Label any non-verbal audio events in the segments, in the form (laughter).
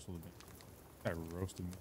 wrestled a bit. Guy roasted me.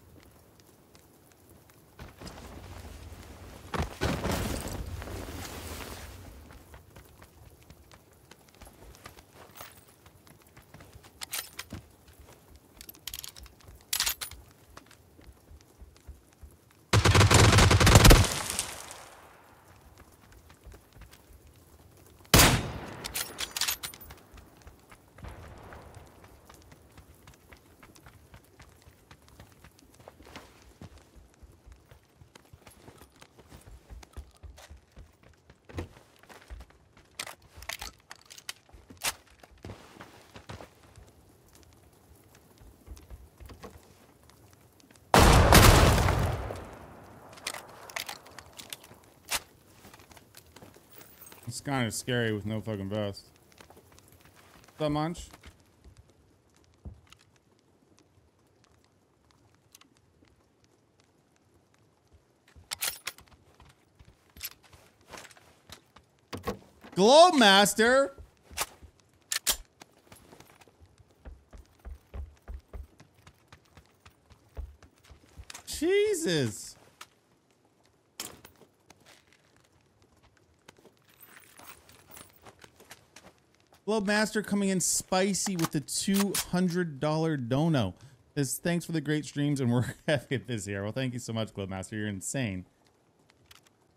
It's kind of scary with no fucking vest. What's up, Munch? Globemaster! Jesus! Globemaster coming in spicy with the $200 dono. Says, thanks for the great streams and we're (laughs) having this year. Well, thank you so much, Globemaster. You're insane.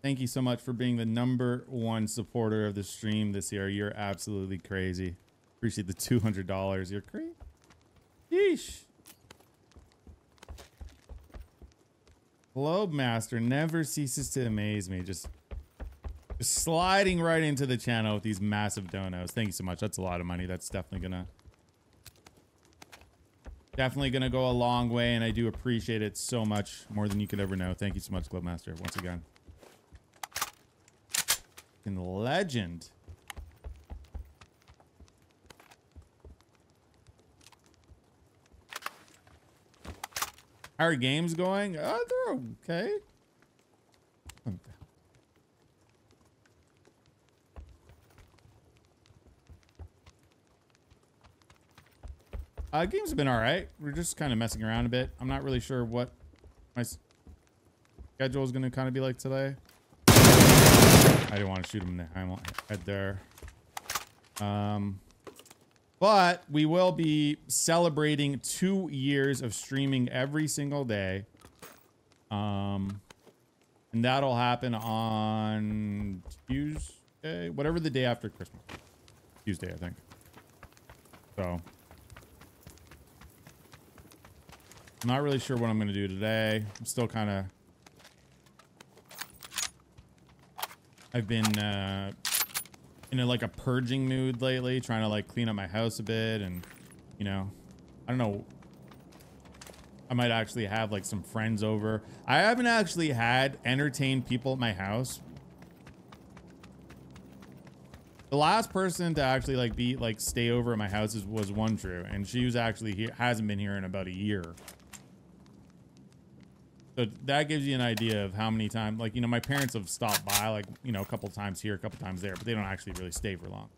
Thank you so much for being the number one supporter of the stream this year. You're absolutely crazy. Appreciate the $200. You're crazy. Yeesh. Globemaster never ceases to amaze me. Just just sliding right into the channel with these massive donos. Thank you so much. That's a lot of money. That's definitely gonna definitely gonna go a long way, and I do appreciate it so much more than you could ever know. Thank you so much, Globemaster, once again. In legend. How are games going? Uh, they're okay. Uh, games have been all right. We're just kind of messing around a bit. I'm not really sure what my schedule is going to kind of be like today. I didn't want to shoot him in the head there. Um, but we will be celebrating two years of streaming every single day. Um, and that'll happen on Tuesday, whatever the day after Christmas. Tuesday, I think. So I'm not really sure what I'm going to do today. I'm still kind of... I've been uh, in a, like a purging mood lately, trying to like clean up my house a bit and, you know, I don't know. I might actually have like some friends over. I haven't actually had entertained people at my house. The last person to actually like be like stay over at my house is, was one true, and she was actually here hasn't been here in about a year. So that gives you an idea of how many times, like, you know, my parents have stopped by, like, you know, a couple times here, a couple times there, but they don't actually really stay for long.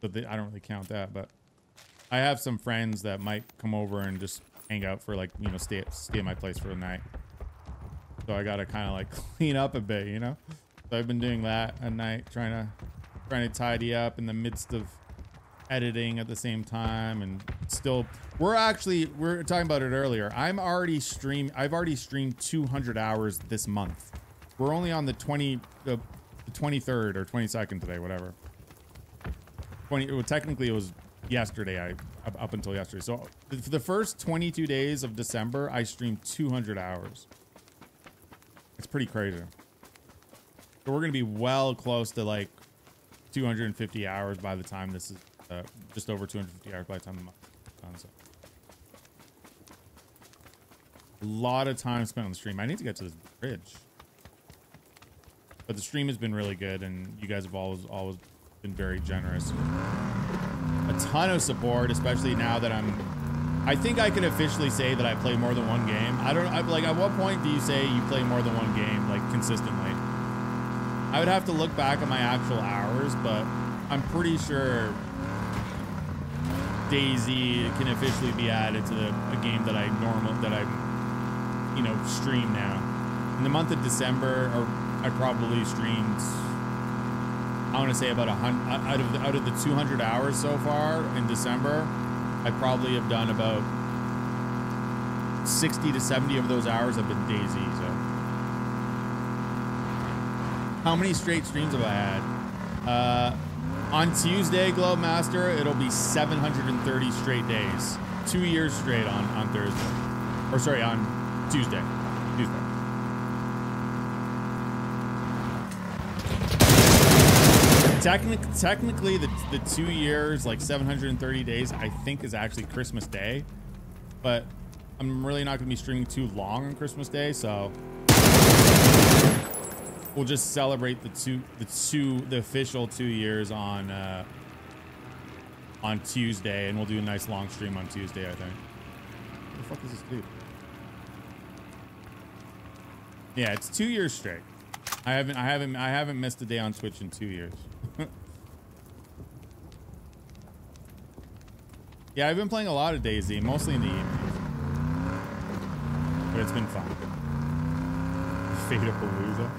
So they, I don't really count that, but I have some friends that might come over and just hang out for like, you know, stay, stay at my place for the night. So I got to kind of like (laughs) clean up a bit, you know? So I've been doing that at night, trying to, trying to tidy up in the midst of editing at the same time and still we're actually we're talking about it earlier. I'm already stream i've already streamed 200 hours this month. We're only on the 20 the, the 23rd or 22nd today whatever. 20 well, technically it was yesterday i up until yesterday. So for the first 22 days of december i streamed 200 hours. It's pretty crazy. So we're gonna be well close to like 250 hours by the time this is uh, just over 250 hours by the time the month. So. A lot of time spent on the stream. I need to get to this bridge. But the stream has been really good, and you guys have always always been very generous. A ton of support, especially now that I'm. I think I can officially say that I play more than one game. I don't. I, like, at what point do you say you play more than one game, like consistently? I would have to look back at my actual hours, but I'm pretty sure DayZ can officially be added to the a game that I normal that I you know stream now. In the month of December, or I probably streamed. I want to say about a hundred out of the, out of the 200 hours so far in December. I probably have done about 60 to 70 of those hours have been DayZ. So, how many straight streams have I had? Uh, on Tuesday, Globemaster, it'll be 730 straight days. Two years straight on, on Thursday. Or sorry, on Tuesday. Tuesday. Technic- technically, the, the two years, like 730 days, I think is actually Christmas Day. But I'm really not going to be streaming too long on Christmas Day, so we'll just celebrate the two, the two, the official two years on uh, on Tuesday, and we'll do a nice long stream on Tuesday. I think. What the fuck is this dude? Yeah, it's two years straight. I haven't, I haven't, I haven't missed a day on Twitch in two years. (laughs) yeah, I've been playing a lot of DayZ, mostly in the evenings, but it's been fun. (laughs) Fate of.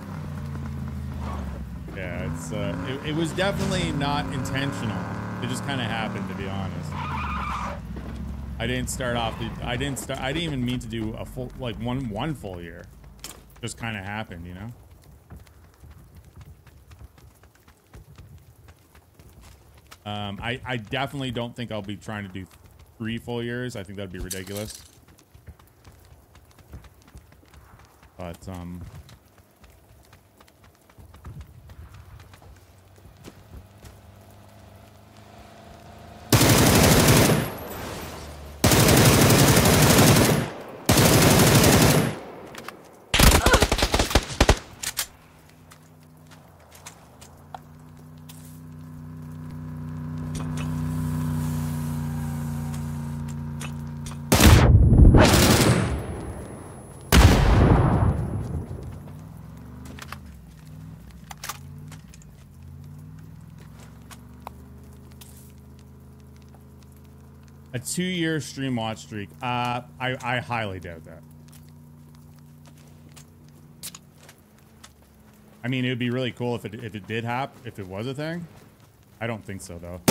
Yeah, it's uh, it, it was definitely not intentional. It just kind of happened, to be honest. I didn't start off. The, I didn't start. I didn't even mean to do a full, like one one full year. Just kind of happened, you know. Um, I, I definitely don't think I'll be trying to do three full years. I think that'd be ridiculous. But, um... A two-year stream watch streak. Uh, I, I highly doubt that. I mean, it would be really cool if it if it did happen, if it was a thing. I don't think so, though.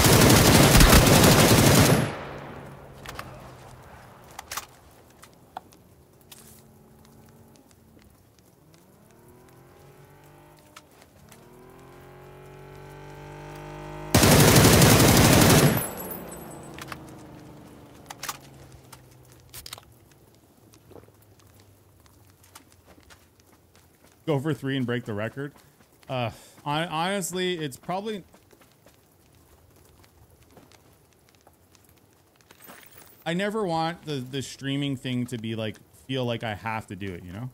For three and break the record. Uh, hon- honestly, it's probably. I never want the the streaming thing to be like feel like I have to do it. You know.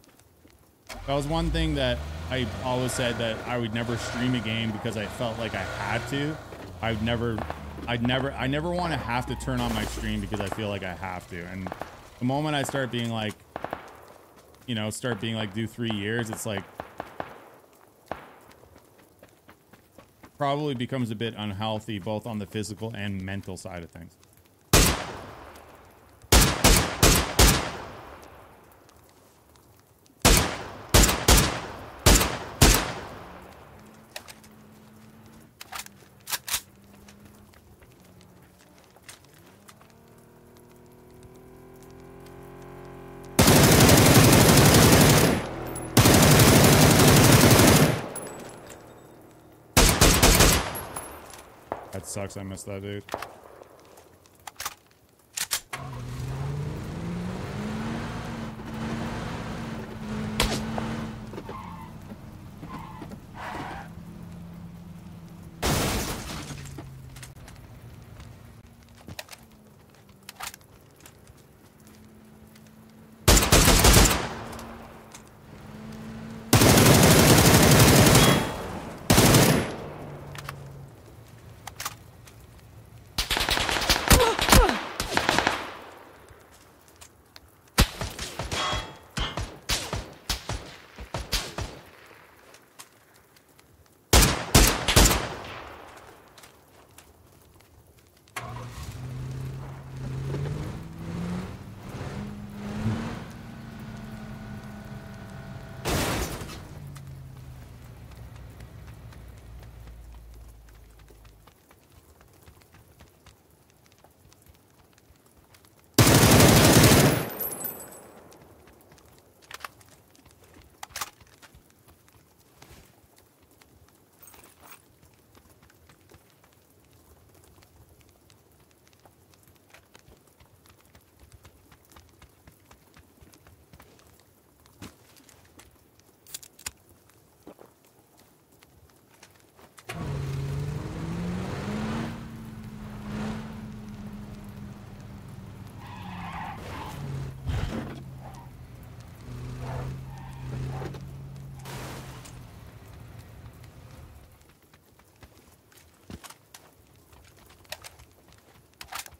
That was one thing that I always said that I would never stream a game because I felt like I had to. I'd never, I'd never, I never want to have to turn on my stream because I feel like I have to. And the moment I start being like, you know, start being like do three years, it's like probably becomes a bit unhealthy both on the physical and mental side of things. That sucks. I missed that dude.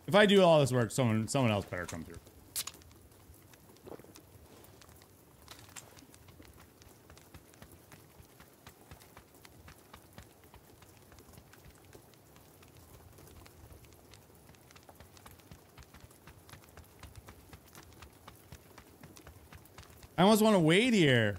If I do all this work, someone someone else better come through. I almost want to wait here.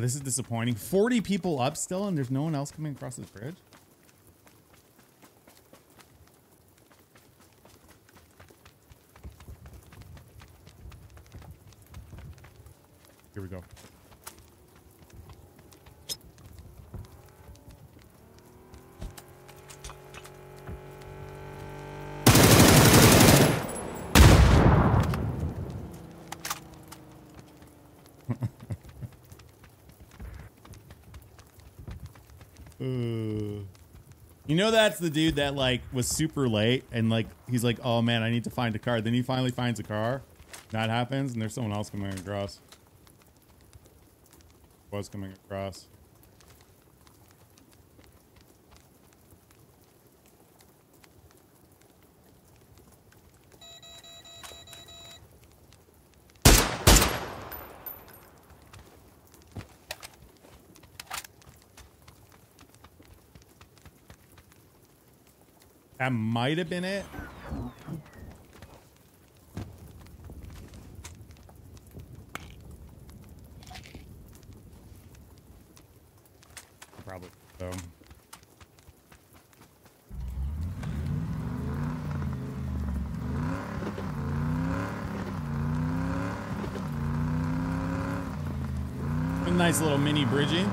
This is disappointing. 40 people up still, and there's no one else coming across this bridge? Know that's the dude that like was super late and like he's like, oh man, I need to find a car. Then he finally finds a car. That happens, and there's someone else coming across. Was coming across. That might have been it. Probably so. A nice little mini bridging.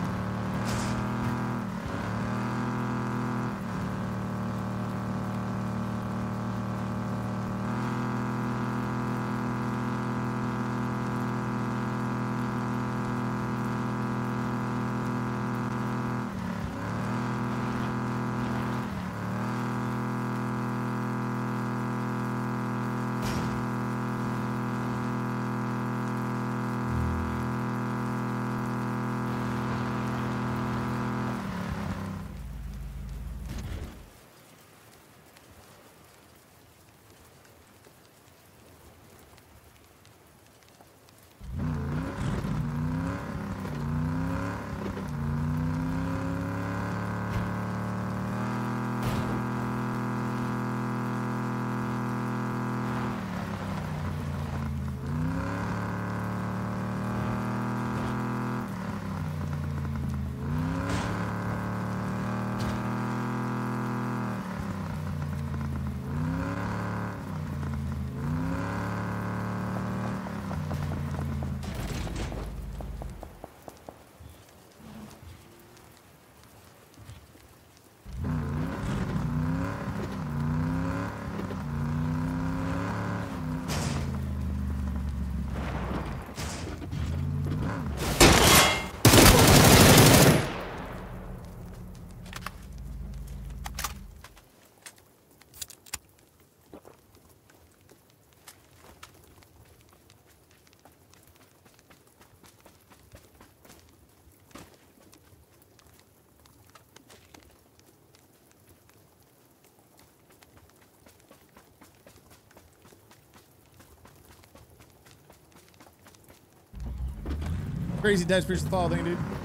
Crazy Dash Fish fall thing, dude.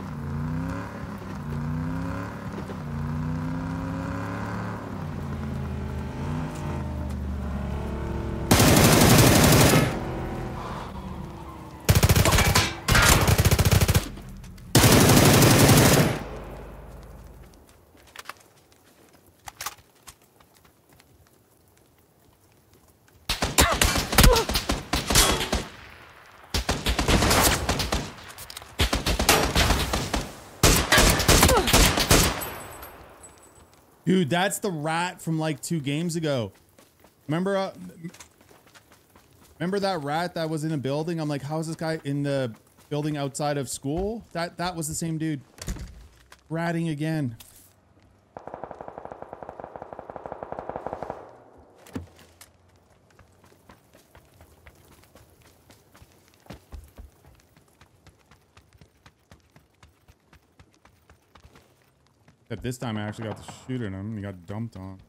Dude, that's the rat from like two games ago. Remember, uh, Remember that rat that was in a building? I'm like, how is this guy in the building outside of school? That that was the same dude. Ratting again. This time I actually got to shoot at him. He got dumped on.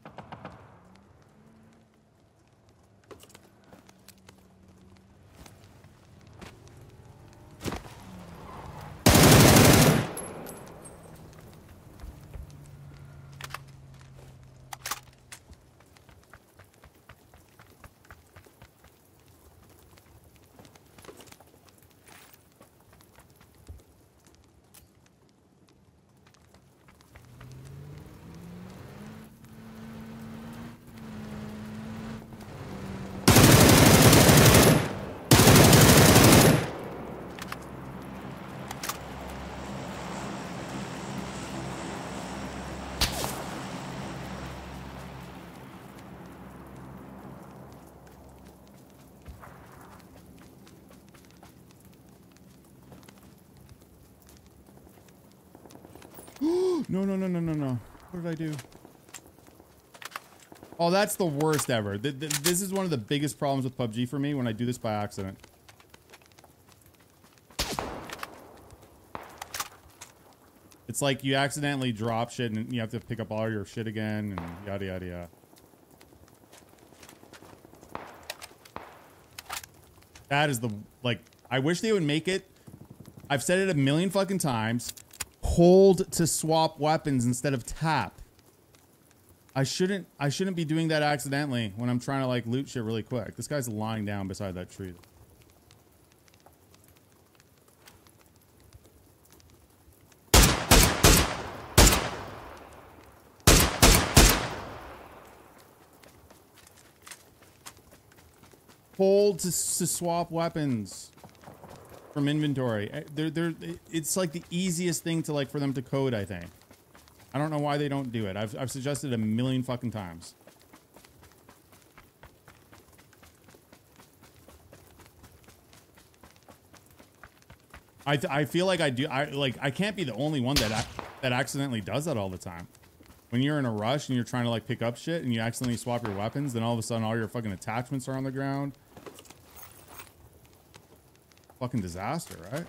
No, no, no, no, no, no. What did I do? Oh, that's the worst ever. Th th this is one of the biggest problems with PUBG for me when I do this by accident. It's like you accidentally drop shit and you have to pick up all your shit again and yada yada yada. That is the like I wish they would make it. I've said it a million fucking times hold to swap weapons instead of tap. I shouldn't I shouldn't be doing that accidentally when I'm trying to like loot shit really quick. This guy's lying down beside that tree. Hold to, to swap weapons from inventory. Eh, they're, they're, it's like the easiest thing to like for them to code, I think. I don't know why they don't do it. I've, I've suggested a million fucking times. I, I feel like I do. I like I can't be the only one that that accidentally does that all the time. When you're in a rush and you're trying to like pick up shit and you accidentally swap your weapons, then all of a sudden all your fucking attachments are on the ground fucking disaster, right?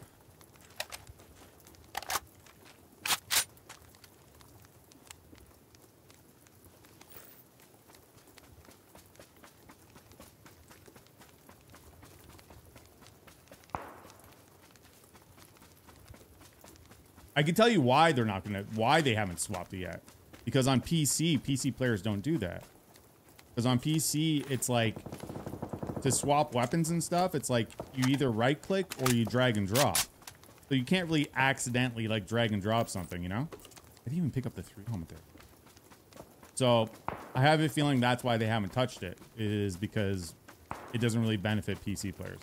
I can tell you why they're not gonna, why they haven't swapped it yet. Because on PC, PC players don't do that. Because on PC, it's like to swap weapons and stuff, it's like you either right click or you drag and drop. So you can't really accidentally like drag and drop something, you know? I didn't even pick up the three oh, helmet there. So I have a feeling that's why they haven't touched it, is because it doesn't really benefit PC players.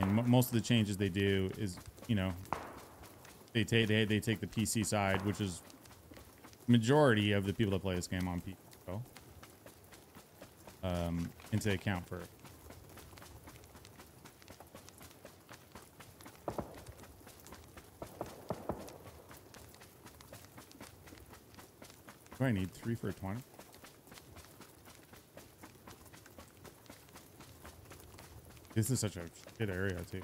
And most of the changes they do is, you know, they take they, they take the PC side, which is majority of the people that play this game on PC. Um, into account for Do I need three for a 20? This is such a shit area, too.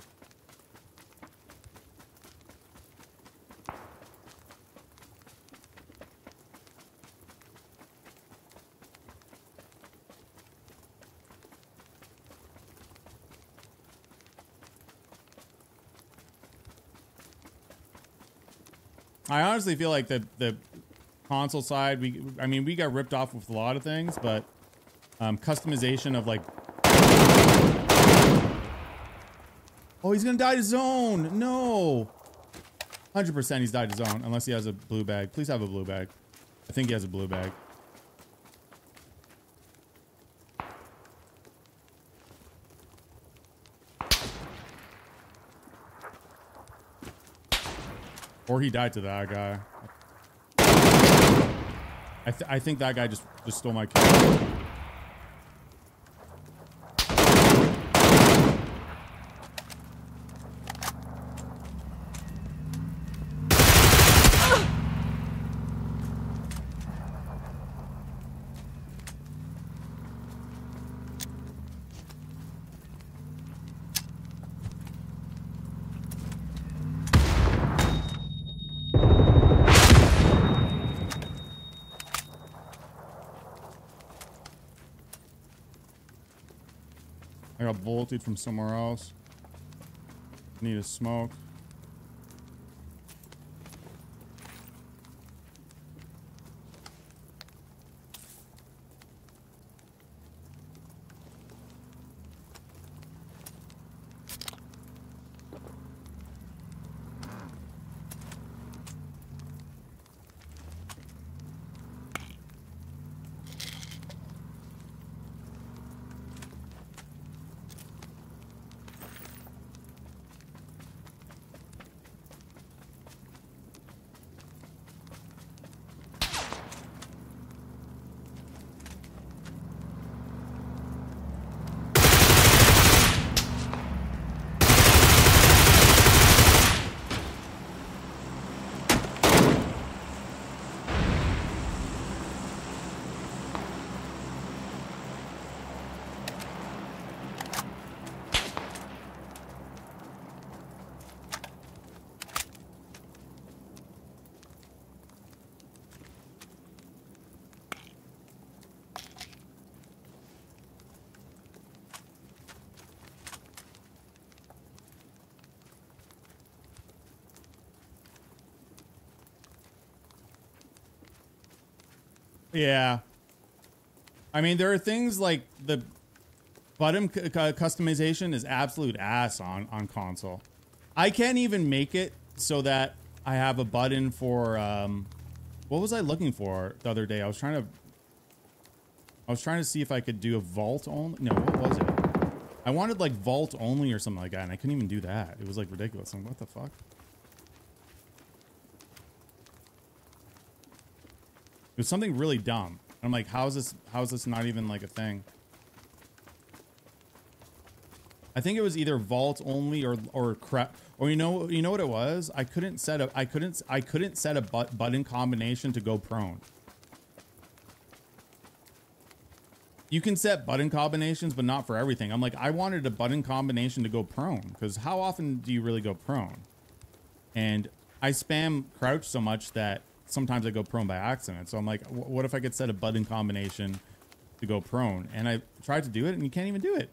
I honestly feel like the the console side, we I mean we got ripped off with a lot of things, but um, customization of like. Oh, he's gonna die to zone. No. 100% he's died to zone, unless he has a blue bag. Please have a blue bag. I think he has a blue bag. Or he died to that guy. I, th I think that guy just, just stole my kill. I got bolted from somewhere else. Need a smoke. Yeah. I mean, there are things like the button customization is absolute ass on on console. I can't even make it so that I have a button for um what was I looking for the other day? I was trying to I was trying to see if I could do a vault only. No, what was it? I wanted like vault only or something like that, and I couldn't even do that. It was like ridiculous. I'm like, what the fuck? It was something really dumb. I'm like, how is this? How is this not even like a thing? I think it was either vault only or or crap. Or you know, you know what it was? I couldn't set a, I couldn't, I couldn't set a but, button combination to go prone. You can set button combinations, but not for everything. I'm like, I wanted a button combination to go prone because how often do you really go prone? And I spam crouch so much that sometimes I go prone by accident. So I'm like, what if I could set a button combination to go prone? And I tried to do it and you can't even do it.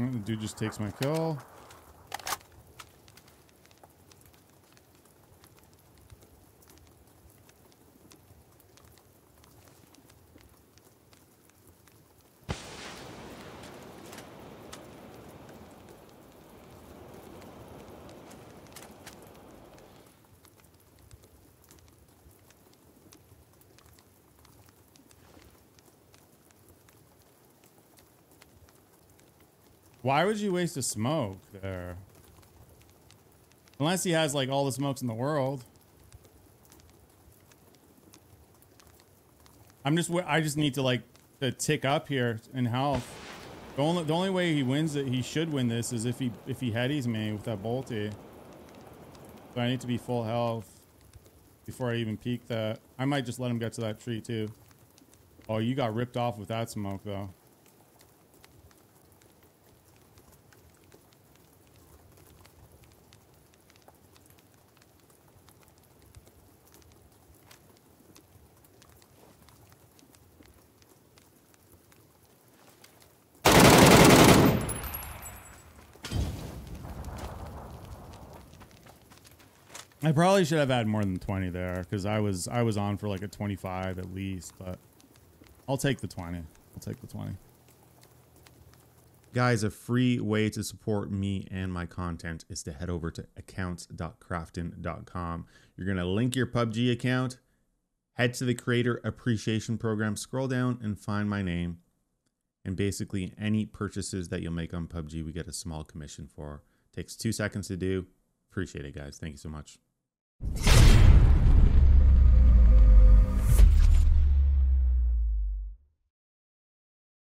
The dude just takes my kill. Why would you waste a smoke there? Unless he has like all the smokes in the world. I'm just I just need to like to tick up here in health. The only the only way he wins it he should win this is if he if he headies me with that bolty. So I need to be full health before I even peek that. I might just let him get to that tree too. Oh, you got ripped off with that smoke though. I probably should have had more than 20 there because I was I was on for like a 25 at least, but I'll take the 20. I'll take the 20. Guys, a free way to support me and my content is to head over to accounts.krafton.com. You're going to link your PUBG account, head to the creator appreciation program, scroll down and find my name. And basically, any purchases that you'll make on PUBG, we get a small commission for. Takes two seconds to do. Appreciate it, guys. Thank you so much you.